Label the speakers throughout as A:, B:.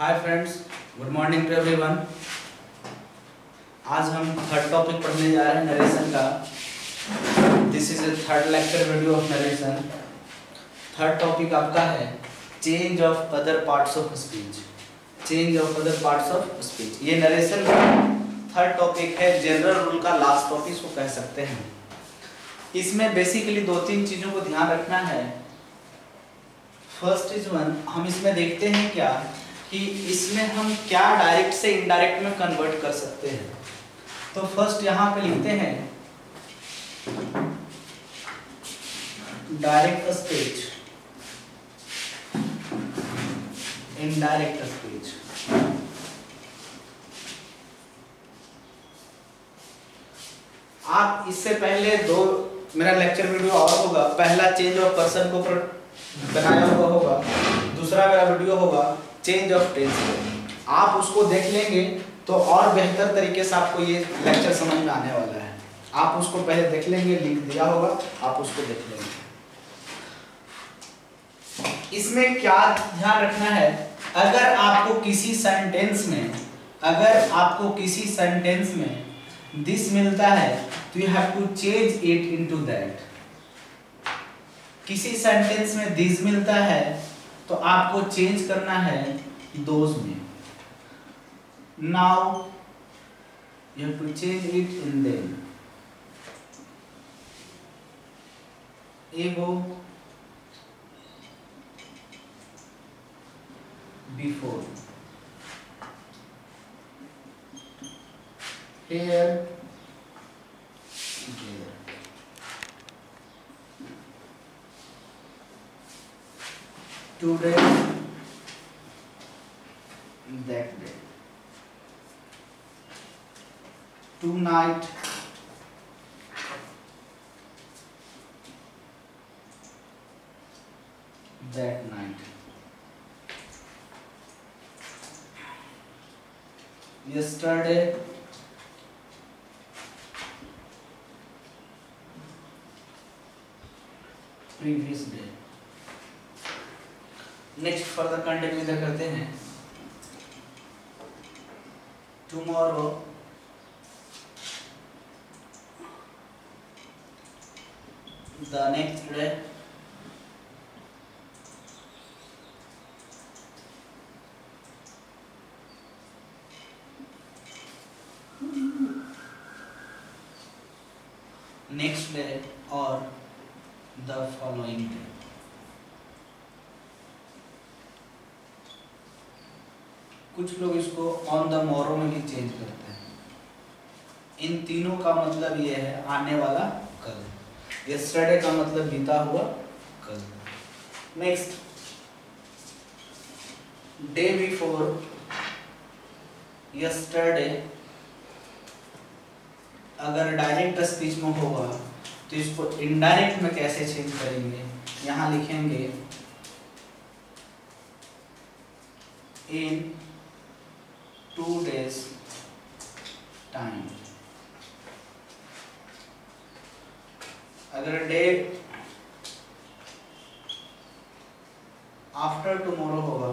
A: Hi friends good morning to everyone आज हम third topic पढ़ने जा रहे हैं नरेशन का। This is a third lecture video of narration third topic आपका है change of other parts of speech change of other parts of speech ये नरेशन का थर्ड टॉपिक है जनरल रूल का लास्ट टॉपिक को कह सकते हैं। इसमें बेसिकली दो तीन चीज़ों को ध्यान रखना है। फ़र्स्ट इज़ वन हम इसमें देखते हैं क्या कि इसमें हम क्या डायरेक्ट से इनडायरेक्ट में कन्वर्ट कर सकते हैं। तो फ़र्स्ट यहाँ पे लिखते हैं डायरेक्ट स्पीच इनडायरेक्ट स्पीच आप इससे पहले दो, मेरा लेक्चर वीडियो और होगा। पहला चेंज ऑफ़ पर्सन को बनाया हुआ होगा। दूसरा मेरा वीडियो होगा। चेंज ऑफ़ टेंस आप उसको देख लेंगे तो और बेहतर तरीके से आपको ये लेक्चर समझ में आने वाला है। आप उसको पहले देख लेंगे लिंक दिया होगा, आप उसको देख लेंगे। इसमें क्या ध्यान रखना है? अगर आपको किसी सेंटेंस में, अगर आपको किसी सेंटेंस में दिस मिलता है तो you have to change it into that किसी सेंटेंस में दिस मिलता है तो आपको चेंज करना है दोज में। Now you to change it in them ago before here today that day. Tonight that night. Yesterday previous day further continue इधर करते हैं। Tomorrow the next day next day और द फॉलोइंग डे कुछ लोग इसको on the मोरो में भी चेंज करते हैं। इन तीनों का मतलब ये है, आने वाला कल। यस्टरडे का मतलब बीता हुआ कल। नेक्स्ट डे बिफोर यस्टरडे अगर डायरेक्ट स्पीच में होगा तो इसको इनडायरेक्ट में कैसे चेंज करेंगे? यहाँ लिखेंगे इन टू डेज़ टाइम अगर डे आफ्टर टुमारो होगा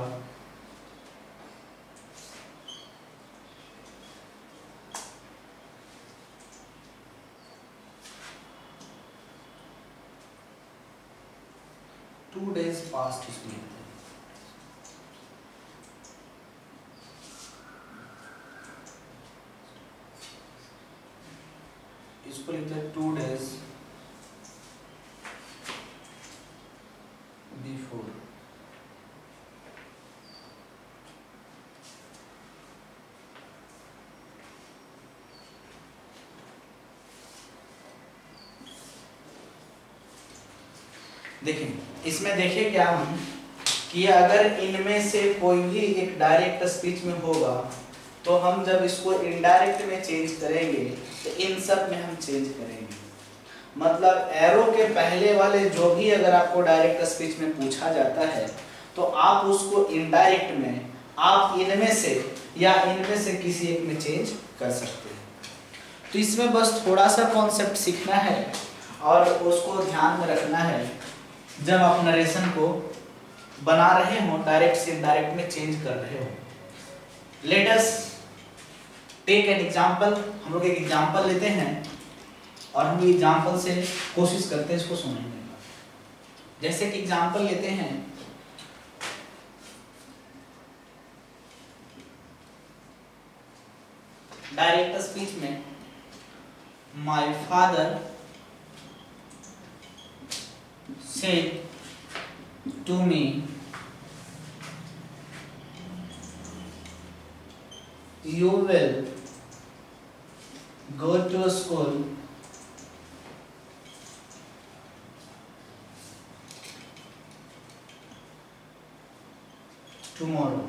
A: टू डेज़ पास्ट इसको लिखते हैं इसको लिखते हैं टू डेज़ बिफोर देखिए इसमें देखें क्या हम, कि अगर इनमें से कोई भी एक डायरेक्ट स्पीच में होगा तो हम जब इसको इनडायरेक्ट में चेंज करेंगे तो इन सब में हम चेंज करेंगे। मतलब एरो के पहले वाले जो भी अगर आपको डायरेक्ट स्पीच में पूछा जाता है तो आप उसको इनडायरेक्ट में, आप इनमें से, या इनमें से किसी एक में चेंज कर सकते हैं। तो इसमें बस थोड़ा सा कॉन्सेप्ट सीखना है, और उसको ध्यान में रखना है। जब आप नरेशन को बना रहे हो डायरेक्ट से डायरेक्ट में चेंज कर रहे हो। Let us take an example हम लोग एक एग्ज़ाम्पल लेते हैं और हम एग्ज़ाम्पल से कोशिश करते हैं इसको समझने का जैसे कि एग्ज़ाम्पल लेते हैं। डायरेक्ट स्पीच में my father said to me you will go to school tomorrow.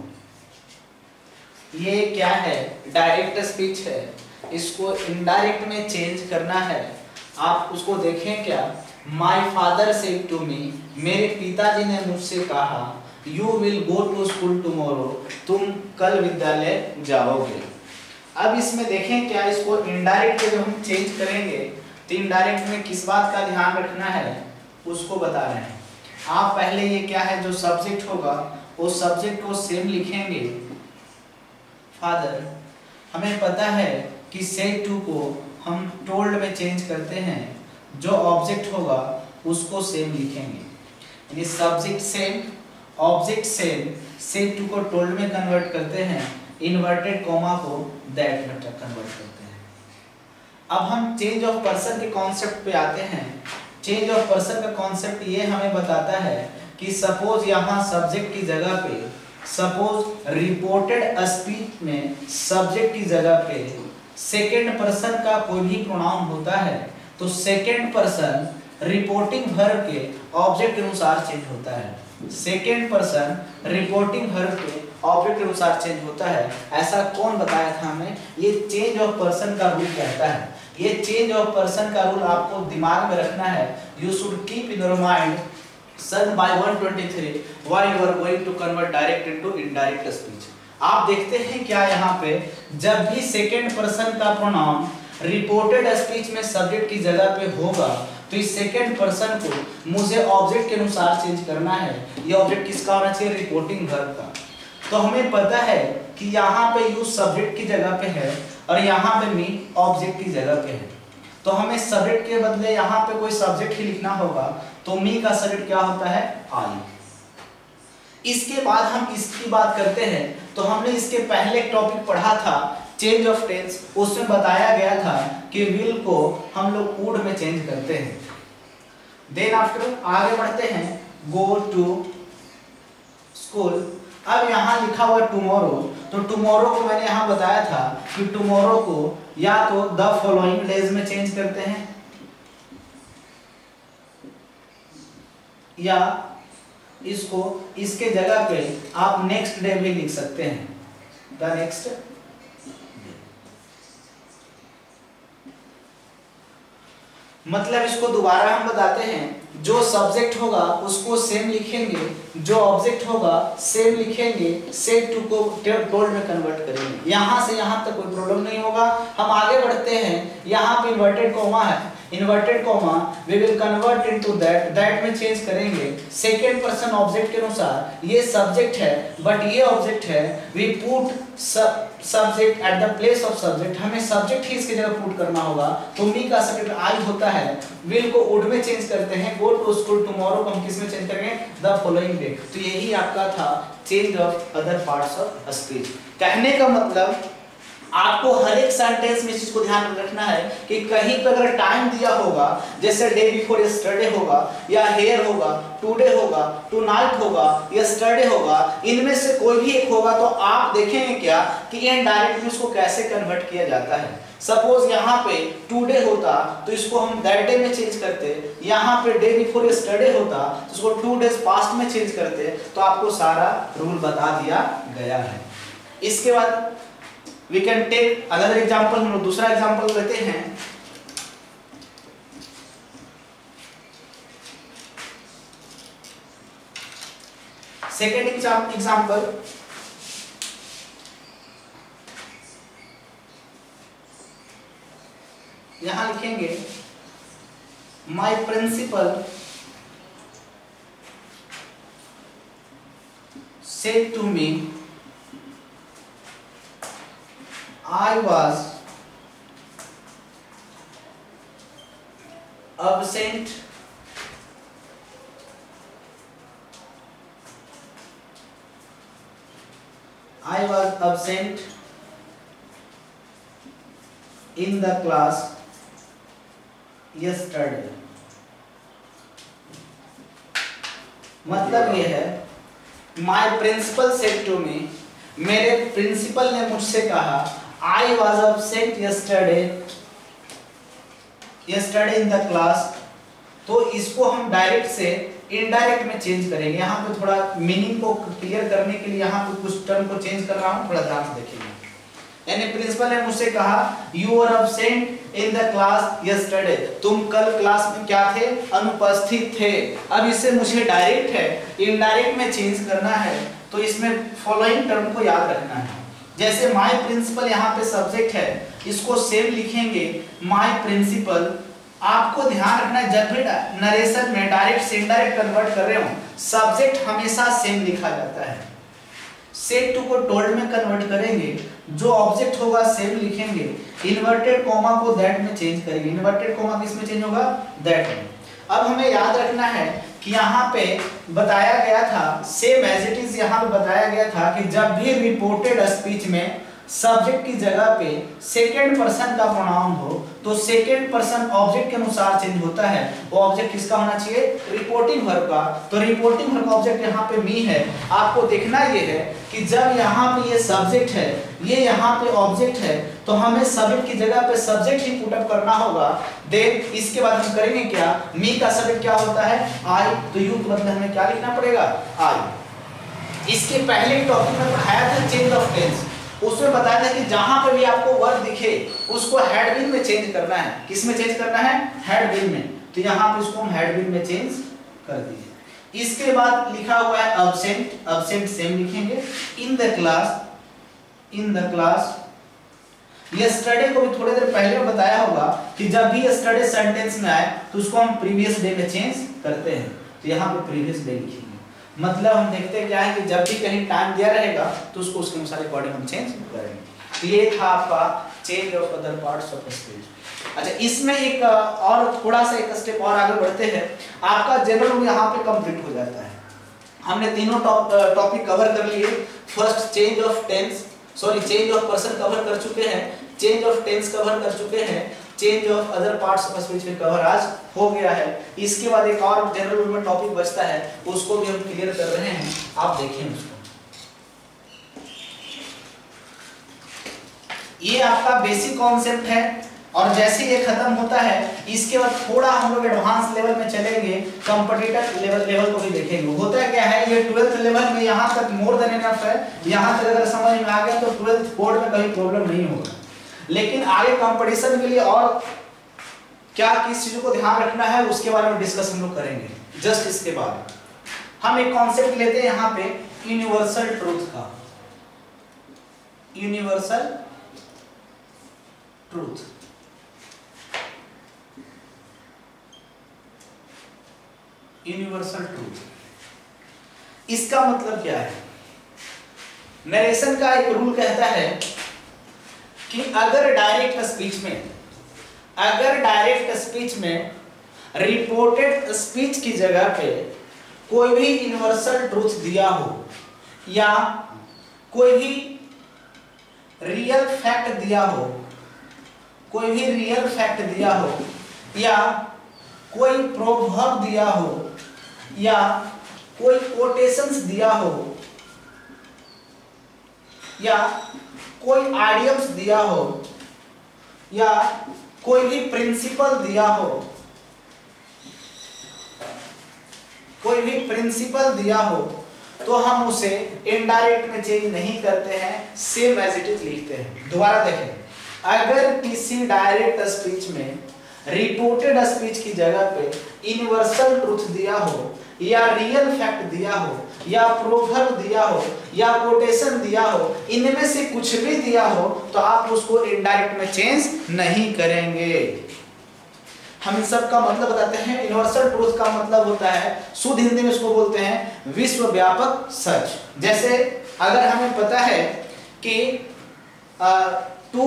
A: ये क्या है? डायरेक्ट स्पीच है। इसको इनडायरेक्ट में चेंज करना है। आप उसको देखें क्या? माई फादर से टू मी मेरे पिताजी ने मुझसे कहा you will go to school tomorrow तुम कल विद्यालय जाओगे. अब इसमें देखें क्या इसको इनडायरेक्ट जब हम चेंज करेंगे तो इनडायरेक्ट में किस बात का ध्यान रखना है, उसको बता रहे हैं। आप पहले ये क्या है, जो सब्जेक्ट होगा वो सब्जेक्ट को सेम लिखेंगे। फादर हमें पता है कि से टू को हम टोल्ड में चेंज करते हैं। जो ऑब्जेक्ट होगा, उसको सेम लिखेंगे। यानी subject same object same said to को टोल्ड में कन्वर्ट करते हैं इन्वर्टेड कोमा को दैट में कन्वर्ट करते हैं। अब हम चेंज ऑफ़ पर्सन के कॉन्सेप्ट पे आते हैं। चेंज ऑफ़ पर्सन का कॉन्सेप्ट ये हमें बताता है कि सपोज़ यहाँ सब्जेक्ट की जगह पे सपोज़ रिपोर्टेड स्पीच में सब्जेक्ट की जगह पे सेकेंड पर्सन का कोई भी प्रोनाउन होता है तो सेकेंड पर्सन रिपोर्टिंग वर्ब के ऑब्जेक्ट के अनुसार चेंज होता है। सेकेंड पर्सन रिपोर्टिंग वर्ब के ऑब्जेक्ट के अनुसार चेंज होता है। ऐसा कौन बताया था हमें? ये चेंज ऑफ़ पर्सन का रूल कहता है। ये चेंज ऑफ़ पर्सन का रूल आपको दिमाग में रखना है। You should keep in your mind son by 123 why you are going to convert direct into indirect speech आप देखते हैं क्या यहाँ पे, जब भी सेकेंड पर्सन का प्रोनाउन रिपोर्टेड स्पीच में सब्जेक्ट की जगह पे होगा तो इस सेकेंड पर्सन को मुझे ऑब्जेक्ट के अनुसार चेंज करना है। ये ऑब्जेक्ट किसका होना चाहिए? रिपोर्टिंग वर्ब का। तो हमें पता है कि यहाँ पे यू सब्जेक्ट की जगह पे है और यहाँ पे मी ऑब्जेक्ट की जगह पे है। तो हमें सब्जेक्ट के बदले यहाँ पे कोई सब्जेक्ट ही लिखना होगा तो मी का सब्जेक्ट क्या होता है? आई इसके बाद हम इसकी बात करते हैं। तो हमने इसके पहले टॉपिक पढ़ा था चेंज ऑफ़ टेंस उसमें बताया गया था कि विल को हम लोग वुड में चेंज करते हैं। देन आफ्टर आगे बढ़ते हैं। गो टू स्कूल अब यहाँ लिखा हुआ टुमारो तो टुमारो को मैंने यहाँ बताया था कि टुमारो को या तो द फॉलोइंग डेज़ में चेंज करते हैं, या इसको, इसके जगह पे आप नेक्स्ट डे भी लिख सकते हैं। द नेक्स्ट मतलब इसको दोबारा हम बताते हैं, जो सब्जेक्ट होगा उसको सेम लिखेंगे, जो ऑब्जेक्ट होगा सेम लिखेंगे सेट टू को टोल्ड में कन्वर्ट करेंगे। यहाँ से यहाँ तक कोई प्रॉब्लम नहीं होगा। हम आगे बढ़ते हैं। यहाँ पे इन्वर्टेड कोमा है। Inverted comma we will convert into that that में चेंज करेंगे. सेकंड पर्सन ऑब्जेक्ट के अनुसार, ये सब्जेक्ट है बट ये ऑब्जेक्ट है we put subject at the place of subject हमें सब्जेक्ट ही इसकी जगह पुट करना होगा. तो मी का सब्जेक्ट आई होता है विल को वुड में चेंज करते हैं. गो टू स्कूल टुमारो को हम किसमें चेंज करेंगे? द फॉलोइंग डे तो यही आपका था change of other parts of speech कहने का मतलब आपको हर एक सेंटेंस में चीज़ को ध्यान रखना है कि कहीं पर अगर टाइम दिया होगा, जैसे डे बिफोर यस्टरडे होगा, या हेयर होगा टुडे होगा टू नाइट होगा यस्टरडे होगा, इनमें से कोई भी एक होगा तो आप देखेंगे क्या कि इनडायरेक्ट में इसको कैसे कन्वर्ट किया जाता है। सपोज़ यहाँ पे टुडे होता तो इसको हम दैट डे में चेंज करते, यहाँ पे डे बिफोर यस्टरडे होता तो इसको टू डेज़ पास्ट में चेंज करते तो आपको सारा रूल बता दिया गया है। इसके बाद we can take another example हम लोग दूसरा एग्जांपल लेते हैं। सेकेंड एग्जांपल यहाँ लिखेंगे my principal said to me I was absent I was absent in the class yesterday मतलब ये है my principal said to me मेरे प्रिंसिपल ने मुझसे कहा I was absent yesterday. Yesterday in the class. तो इसको हम डायरेक्ट से इनडायरेक्ट में चेंज करेंगे। यहाँ पे थोड़ा मीनिंग को क्लियर करने के लिए यहाँ पे कुछ टर्म को चेंज कर रहा हूँ, थोड़ा ध्यान से यानी प्रिंसिपल ने मुझसे कहा you are absent in the class yesterday तुम कल क्लास में क्या थे? अनुपस्थित थे। अब इससे मुझे डायरेक्ट है। इनडायरेक्ट में चेंज करना है। तो इसमें फॉलोइंग टर्म को याद रखना है। जैसे माय प्रिंसिपल यहाँ पे सब्जेक्ट है, इसको सेम लिखेंगे माय प्रिंसिपल आपको ध्यान रखना है, जब भी नरेशन में डायरेक्ट से इनडायरेक्ट कन्वर्ट कर रहे हो सब्जेक्ट हमेशा सेम लिखा जाता है। सेट टू को टोल्ड में कन्वर्ट करेंगे, जो ऑब्जेक्ट होगा सेम लिखेंगे। इन्वर्टेड कोमा को दैट में चेंज करेंगे। इन्वर्टेड कोमा किसमें चेंज होगा? दैट में। अब हमें याद रखना है कि यहाँ पे बताया गया था सेम एज इट इज़ यहाँ पे बताया गया था कि जब भी रिपोर्टेड स्पीच में सब्जेक्ट की जगह पे सेकेंड पर्सन का प्रोनाउन हो तो सेकेंड पर्सन ऑब्जेक्ट के अनुसार चेंज होता है। वो ऑब्जेक्ट किसका होना चाहिए? रिपोर्टिंग वर्ब का। तो रिपोर्टिंग वर्ब ऑब्जेक्ट यहाँ पे मी है। आपको देखना ये है कि जब यहाँ पे ये सब्जेक्ट है, ये यहाँ पे ऑब्जेक्ट है तो हमें सब्जेक्ट की जगह पे सब्जेक्ट ही पुटअप करना होगा। देन इसके बाद हम करेंगे क्या? मी का सब्जेक्ट क्या होता है? आई तो यू के बदले हमें क्या लिखना पड़ेगा? आई इसके पहले टॉपिक में पढ़ाया था चेंज ऑफ़ टेंस उसमें बताया था कि जहाँ पर भी आपको वर्ड दिखे, उसको हेड विन में चेंज करना है। किसमें चेंज करना है? हेड विन में। तो यहाँ पर इसको हम हेड विन में चेंज कर दीजिए। इसके बाद लिखा हुआ है अब्सेंट अब्सेंट सेम लिखेंगे। In the class in the class yesterday को भी थोड़ी देर पहले बताया होगा कि जब भी यस्टरडे सेंटेंस में आए तो उसको हम प्रीवियस डे में चेंज करते हैं। तो यहाँ पे प्रीवियस डे लिखेंगे। मतलब हम देखते क्या है कि जब भी कहीं टाइम दिया रहेगा तो उसको उसके अनुसार अकॉर्डिंग हम चेंज करेंगे। तो ये था आपका change of other parts of speech अच्छा इसमें एक और थोड़ा सा एक स्टेप और आगे बढ़ते हैं। आपका जनरल यहाँ पे कंप्लीट हो जाता है। हमने तीनों टॉपिक कवर कर लिए। First change of tense sorry change of person cover कर चुके हैं। चेंज ऑफ़ टेंस कवर कर चुके हैं। Change of other parts of speech में कवर आज हो गया है। इसके बाद एक और जनरल रूल में टॉपिक बचता है, उसको भी हम क्लियर कर रहे हैं। आप देखें उसको। ये आपका बेसिक कॉन्सेप्ट है और जैसे ये खत्म होता है, इसके बाद थोड़ा हम लोग एडवांस लेवल में चलेंगे कॉम्पिटिटिव लेवल लेवल को भी देखेंगे। होता है क्या है, ये ट्वेल्थ लेवल में यहाँ तक मोर देन इनफ है। यहाँ तक अगर समझ में आ गया तो ट्वेल्थ बोर्ड में कहीं प्रॉब्लम नहीं होगा। लेकिन आगे कंपटीशन के लिए और क्या किस चीज़ों को ध्यान रखना है, उसके बारे में डिस्कस हम लोग करेंगे। जस्ट इसके बाद हम एक कॉन्सेप्ट लेते हैं यहाँ पे यूनिवर्सल ट्रूथ का। यूनिवर्सल ट्रूथ यूनिवर्सल ट्रूथ इसका मतलब क्या है? नरेशन का एक रूल कहता है कि अगर डायरेक्ट स्पीच में, अगर डायरेक्ट स्पीच में रिपोर्टेड स्पीच की जगह पे कोई भी यूनिवर्सल ट्रूथ दिया हो या कोई भी रियल फैक्ट दिया हो, कोई भी रियल फैक्ट दिया हो या कोई प्रोवर्ब दिया हो या कोई कोटेशंस दिया हो या कोई आइडियम्स दिया हो या कोई भी प्रिंसिपल दिया हो, कोई भी प्रिंसिपल दिया हो तो हम उसे इनडायरेक्ट में चेंज नहीं करते हैं सेम एज इट इज़ लिखते हैं। दोबारा देखें। अगर किसी डायरेक्ट स्पीच में रिपोर्टेड स्पीच की जगह पे यूनिवर्सल ट्रूथ दिया हो या रियल फैक्ट दिया हो, या प्रोवर्ब दिया हो, या कोटेशन दिया हो, इनमें से कुछ भी दिया हो तो आप उसको इनडायरेक्ट में चेंज नहीं करेंगे। हम सब का मतलब बताते हैं यूनिवर्सल ट्रूथ का मतलब होता है, शुद्ध हिंदी में इसको बोलते हैं विश्व व्यापक सच। जैसे अगर हमें पता है कि टू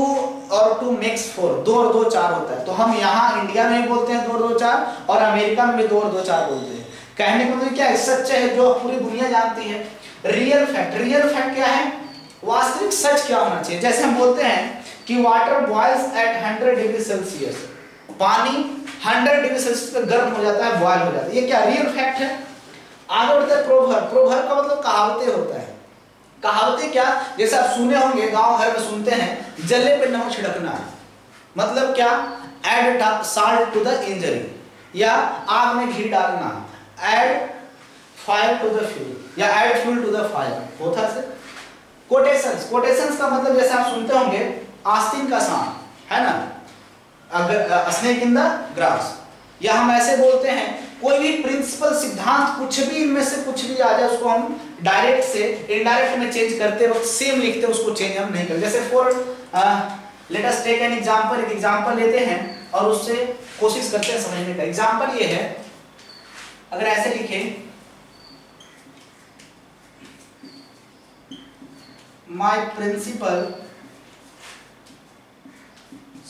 A: और टू मेक्स फोर दो और दो चार होता है तो हम यहाँ इंडिया में बोलते हैं दो और दो चार और अमेरिका में भी दो और दो चार बोलते हैं। कहने का मतलब क्या है? सच है जो पूरी दुनिया जानती है। रियल फैक्ट रियल फैक्ट क्या है? वास्तविक सच क्या होना चाहिए? जैसे हम बोलते हैं कि water boils at 100 degree Celsius पानी 100 डिग्री सेल्सियस पे गर्म हो जाता है बॉयल हो जाता है। ये क्या रियल फैक्ट है? आगे बढ़ते हैं प्रोभर प्रोभर का मतलब कहावतें होता है। कहावतें क्या? जैसे आप सुने होंगे, गाँव घर में सुनते हैं, जले पे नमक छिड़कना। मतलब क्या? Add salt to the injury या आग में घी डालना। Add fire to the fuel या add fuel to the fire होता से कोटेशंस कोटेशंस का मतलब जैसे आप सुनते होंगे, आस्तीन का सांप है ना? Snake in the grass. या हम ऐसे बोलते हैं, कोई भी प्रिंसिपल सिद्धांत कुछ भी इनमें से कुछ भी आ जाए, उसको हम डायरेक्ट से इनडायरेक्ट में चेंज करते वक्त सेम लिखते हैं, उसको चेंज हम नहीं करते। जैसे for let us take an example एक एग्जांपल लेते हैं, और उससे कोशिश करते हैं समझने का। एग्जांपल ये है अगर ऐसे लिखे my principal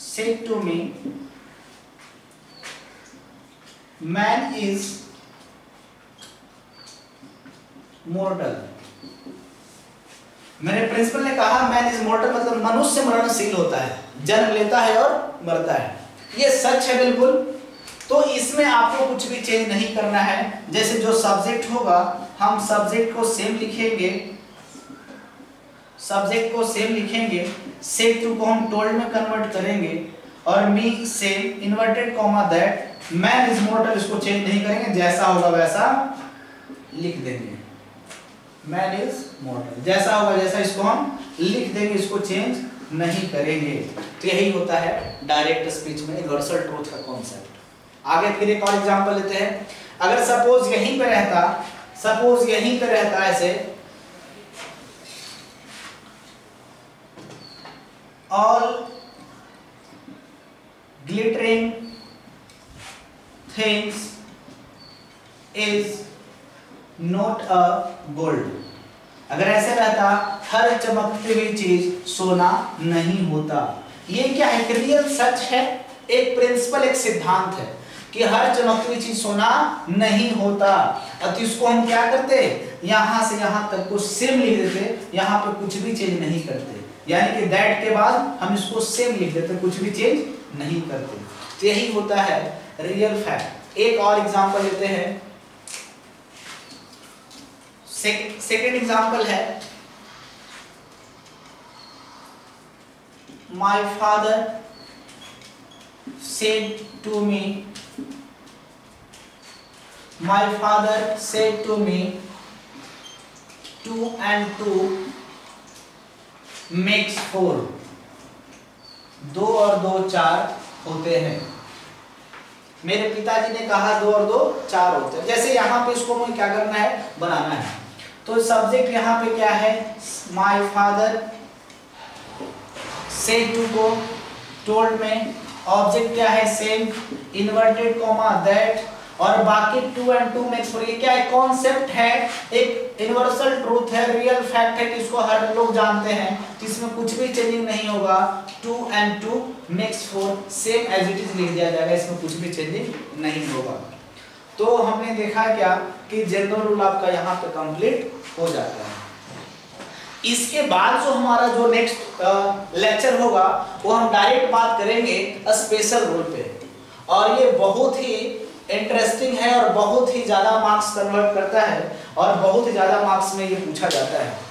A: said to me, man is mortal मेरे प्रिंसिपल ने कहा मैन इज़ मोर्टल मतलब मनुष्य मरणशील होता है, जन्म लेता है और मरता है। ये सच है बिल्कुल? तो इसमें आपको कुछ भी चेंज नहीं करना है। जैसे जो सब्जेक्ट होगा, हम सब्जेक्ट को सेम लिखेंगे। सब्जेक्ट को सेम लिखेंगे। सेक टू को हम टोल्ड में कन्वर्ट करेंगे। और मी से inverted comma that man is mortal इसको चेंज नहीं करेंगे। जैसा होगा वैसा लिख देंगे। मैन इज़ मोर्टल जैसा होगा जैसा इसको हम लिख देंगे। इसको चेंज नहीं करेंगे। तो यही होता है डायरेक्ट स्पीच में यूनिवर्सल ट्रूथ का कॉन्सेप्ट आगे फिर एक और एग्जांपल लेते हैं। अगर सपोज़ यहीं पे रहता सपोज़ यहीं पे रहता ऐसे all glittering things is not a gold अगर ऐसे रहता, हर चमकती हुई चीज़ सोना नहीं होता। ये क्या है रियल सच है? एक प्रिंसिपल एक सिद्धांत है। कि हर चमकती चीज़ सोना नहीं होता। तो इसको हम क्या करते? यहाँ से यहाँ तक को सेम लिख देते, यहाँ पे कुछ भी चेंज नहीं करते। यानी कि दैट के बाद हम इसको सेम लिख देते, कुछ भी चेंज नहीं करते। तो यही होता है रियल फैक्ट एक और एग्जांपल लेते हैं। सेकेंड एग्जांपल है। My father said to me my father said to me two and two makes four दो और दो चार होते हैं। मेरे पिताजी ने कहा, दो और दो चार होते हैं। जैसे यहाँ पे इसको मुझे क्या करना है? बनाना है। तो सब्जेक्ट यहाँ पे क्या है? माय फादर से टू को टोल्ड में ऑब्जेक्ट क्या है? सेम इन्वर्टेड कॉमा दैट और बाकी two and two makes four ये क्या है? कॉन्सेप्ट है, एक यूनिवर्सल ट्रूथ है रियल फैक्ट है कि इसको हर लोग जानते हैं इसमें कुछ भी चेंजिंग नहीं होगा। Two and two makes four same as it is लिख दिया जाएगा, इसमें कुछ भी चेंजिंग नहीं होगा। तो हमने देखा क्या कि जनरल रूल आपका यहाँ पे कंप्लीट हो जाता है। इसके बाद जो हमारा जो नेक्स्ट लेक्चर होगा, वो हम डायरेक्ट बात करेंगे स्पेशल रूल पे। और ये बहुत ही इंटरेस्टिंग है और बहुत ही ज़्यादा मार्क्स कन्वर्ट करता है और बहुत ही ज़्यादा मार्क्स में ये पूछा जाता है।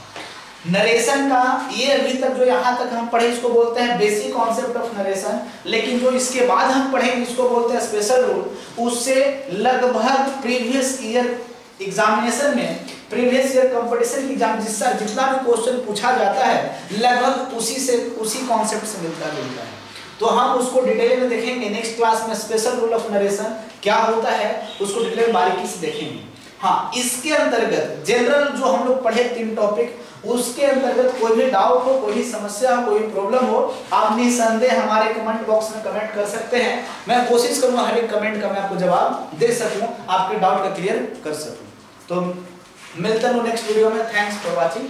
A: नरेशन का ये अभी तक जो यहाँ तक हम पढ़े, इसको बोलते हैं बेसिक कॉन्सेप्ट ऑफ़ नरेशन लेकिन जो इसके बाद हम पढ़ेंगे इसको बोलते हैं स्पेशल रूल उससे लगभग प्रीवियस ईयर एग्जामिनेशन में प्रीवियस ईयर कंपटीशन एग्ज़ाम जिसका जितना भी क्वेश्चन पूछा जाता है, लगभग उसी से उसी कॉन्सेप्ट से मिलता जुलता है। तो हम उसको डिटेल में देखेंगे। नेक्स्ट क्लास में स्पेशल रूल ऑफ़ नरेशन क्या होता है, उसको डिटेल बारीकी से देखेंगे। हाँ इसके अंतर्गत जनरल जो हम लोग पढ़े तीन टॉपिक उसके अंतर्गत कोई भी डाउट हो, कोई भी समस्या हो, कोई प्रॉब्लम हो, आप निसंदेह हमारे कमेंट बॉक्स में कमेंट कर सकते हैं। मैं कोशिश करूँगा हर एक कमेंट का मैं आपको जवाब दे सकूँ, आपके डाउट का क्लियर कर सकूँ। तो मिलते हैं नेक्स्ट वीडियो में। Thanks for watching